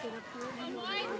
Thank you.